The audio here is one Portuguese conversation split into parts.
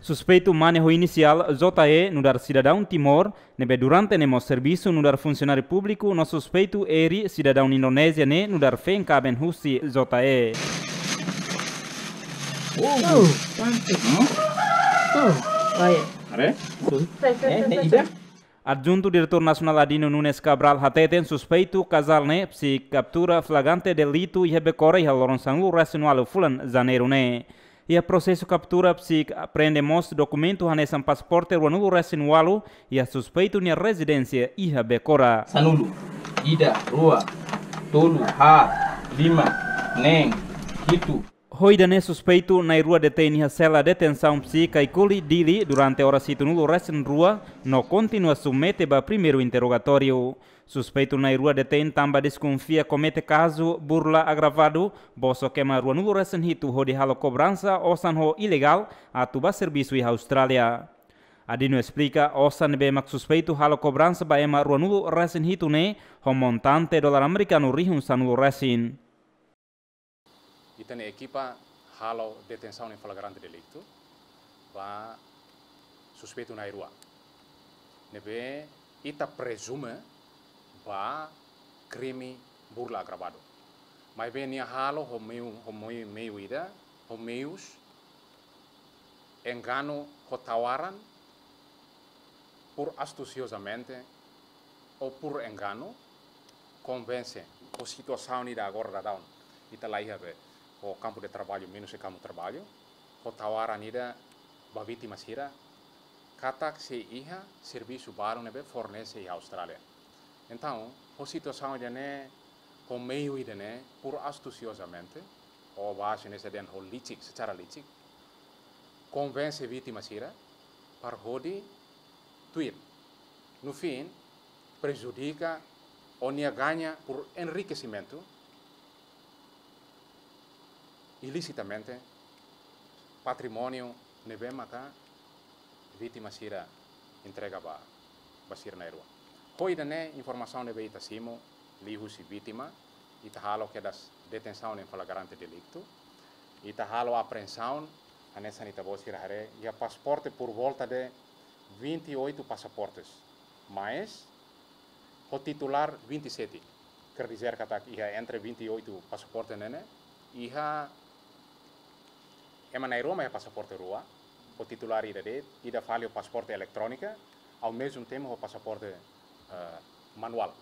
Suspeito manejo inicial JE no dar cidadão Timor, nebe durante nemo serviço no dar funcionário público, no suspeito eri cidadão Indonésia ne no dar fé em caben husi JE. Oh, cantik. Oh, baik. Are? Eh, nek ida? Adjunto diretor nacional Adino Nunes Cabral hateten suspeito casal ne se captura flagrante delito e rebecora e haloron sangu racional fulan janeiro ne. E a processo captura se prendemos documento hanesan passaporte ruanulo racional e a suspeito nia residência e rebecora. Sanulu. Ida, Rua, Tolu, Ha, Lima, Neng, Itu. Hoidane suspeito na rua detém a detenção psica e culi dili durante a hora situ nulo recém rua no continua submete ba primeiro interrogatório. Suspeito na rua detém tamba desconfia comete caso burla agravado, boso queima rua nulo recém hitu ho halo cobrança ou sanho ilegal a tuba serviço e Austrália. Adino explica, osan be mak suspeito halo cobrança ba ema rua nulo recém hitu ne, ho montante dolar americano rihun sanulo recém. E tem equipa halo detenção em flagrante delicto va suspeito na rua nebe ita presume va crime burla agravado. Mas bem nia halo ho meu ho meu meu ida ho meus engano ho tawaran por astuciosamente ou por engano convence o situação ida agora down. Ita lá ia ver o campo de trabalho menos e campo de trabalho. O tawaran ida ba vítima sira kata se iha serviço baru nebe fornece em Austrália. Então a situação ida ne o meio ida ne por astuciosamente o base nesse den o licik secara licik convence vítima sira para hodi tweet no fim prejudica ou ganha por enriquecimento ilicitamente patrimônio nebe maka vítima sira entrega ba basir na erua. Hoi dane informação nebe ita simo lihu si vítima ita halo que das detenção em flagrante delicto ita halo apreensão anessa nita bosir hare e a passaporte por volta de 28 passaportes mas o titular 27 quer dizer que ia entre 28 passaportes nene ia ema Roma é passaporte rua, o titular ida de, ida fale o passaporte eletrônica, ao mesmo tempo o passaporte uh, manual.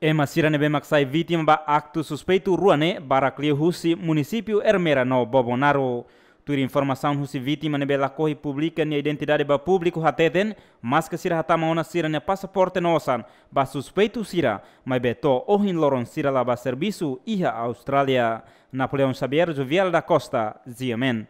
Ema sirane be maksai vítima ba acto suspeito ruane barakli husi município Ermera no Bobonaro. Tur informação husi vítima nebe la corre publica ni identidade ba público hateten, mas que sira hatama ona sira ne passaporte nosan, ba suspeito sira, mas beto ohin loron sira la ba serviço iha Austrália. Napoleão Xavier Jovial da Costa, Ziamen.